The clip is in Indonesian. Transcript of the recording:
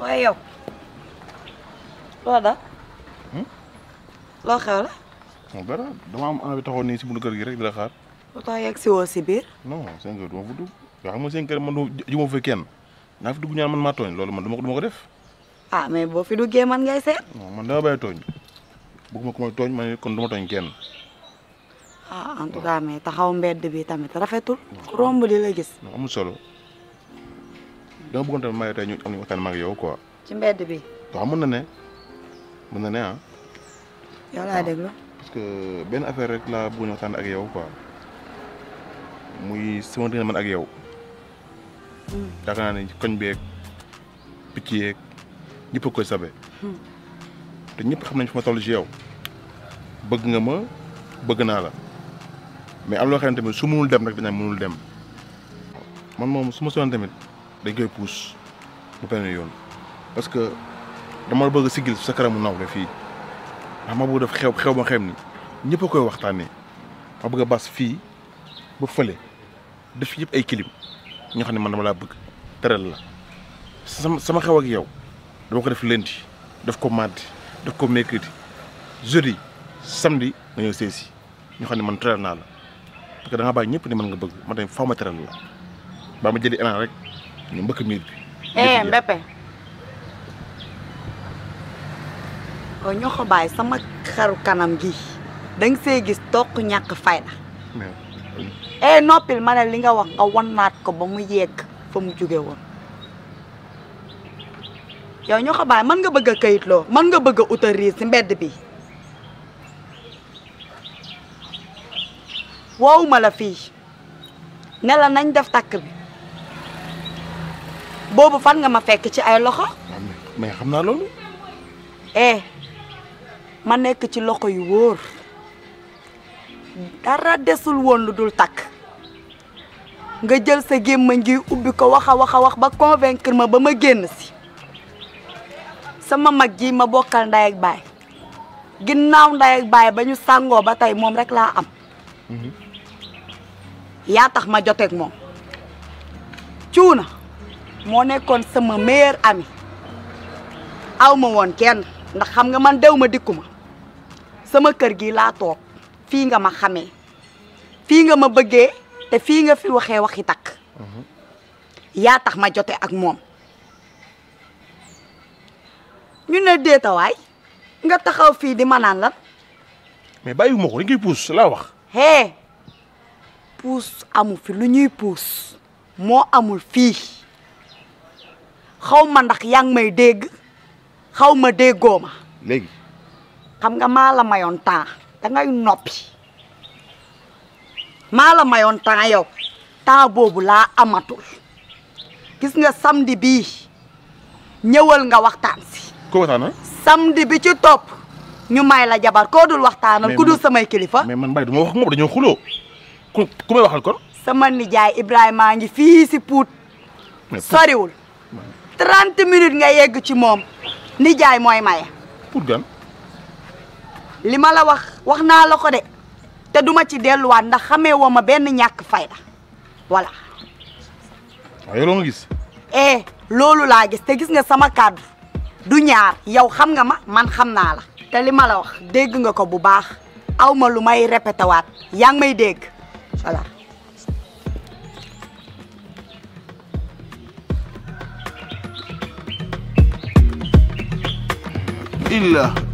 waaye yow loo da loo xew la dara dama am envie taxaw nii si buntu kër gi rek di la xaar lu tax yegg si woo si biir non cinq heures du ma fa dugg yoo xam nga man du ju ma fa kenn naa fi dugg ñaan man maa tooñ loolu man du ma ko du ma ko def ah mais boo fi duggee man ngay seet non man dama bàyyi tooñ bëgguma ko may tooñ man kon du ma tooñ kenn ah en tout cas mais taxaw mbedd bi tamit rafetul romb di la gis amul solo dama bëggoon tamit maa tey ñu am ñu waxtaan ak yow quoi. Ci mbedd bi. Waaw mën na ne. Mën na ne ah. Yow laa déglu. Parce que benn affaire rek laa bëggoon waxtaan ak yow quoi. Muy sama diggante man ak yow. Yaakaar naa ne koñ beeg picc yeeg ñëpp a koy sabe. Te ñëpp xam nañ fi ma toll ci yow. Bëgg nga ma bëgg naa la. Mais am loo xam ne tamit su mënul dem rek dañu mënul dem. Man moom su ma soxla tamit parce que dama la bëgg nawle ni ñëpp ma bëgg ne man dama laa bëgg. teral la. sama sama xew ak yow dama ko def lundi def ko mardi def ko mercredi jeudi samedi nga ñëw seesi. ñoo xam ne man teral naa la. nga bàyyi ñëpp ni man nga la ñu mbëkk miir bi. eh Mbeppe o ñoo ko bàyyi sama xaru kanam gi. Danga see gis toq ñàkk fayda. Mais eh noppil ma ne li nga wax nga wannaat ko ba mu yegg fa mu jóge woon. Yow ñoo ko bàyyi mën nga bëgg a kayitloo mën nga bëgg a autorise si mbedd bi. Woowuma la fii. Ne la nañ def takk bi boobu fan nga ma fekk ci ay loxo? Mais xam naa loolu. eh ma nekk ci loxo yu wóor. Dara desul woon lu dul takk. Nga jël sa gémmañ gi ubbi ko wax a wax a wax ba convaincre ma ba ma génn si. Sama mag ji ma bokkal nday ak baay. Ginnaaw nday ak baay ba ñu sàngoo ba tey moom rek laa am. Yaa tax ma joteeg moom. Cuuna. Moo nekkoon sama meilleur ami. Aw ma woon kenn ndax xam nga man dew ma sama kër gi laa toog fii nga ma xamee. Fii nga ma bëggee te fii nga fi waxee waxi takk. Yaa tax ma jote ak moom. Ñu ne déetawaay nga taxaw fii di ma naan lan? Mais bàyyiwuma ko dañ koy puus laa wax. hee puus amu fi lu ñuy puus. Moo amul fii xaw ma ndax yaa ngi may dégg xaw ma déggoo ma. Léegi. Xam nga maa la mayoon temps dangay noppi. Maa la mayoon temps yow temps boobu laa amatul. Gis nga samedi bii ñëwal nga waxtaan si. Ko waxtaan samedi bi ci topp ñu may la jabar. Koo dul waxtaanal ku dul samay kilifa. mais man Mbaye du ma wax ak moom dañoo xuloo. Ku may waxal kon. sama nijaay Ibrahima ngi fii si Pout soriwul. 30 minutes nga yegg ci moom. Nijaay mooy maye. Pour gan. li ma la wax wax naa la ko de. Te duma ci delluwaat ndax xamee woo ma benn ñàkk fayda. Voilà. Loo nga gis. eh loolu laa gis. Te gis nga sama kàddu du ñaar. Yow xam nga ma man xam naa la. Te li ma la wax dégg nga ko bu baax. Aw ma lu may répété waat. Yaa ngi may dégg. Voilà illa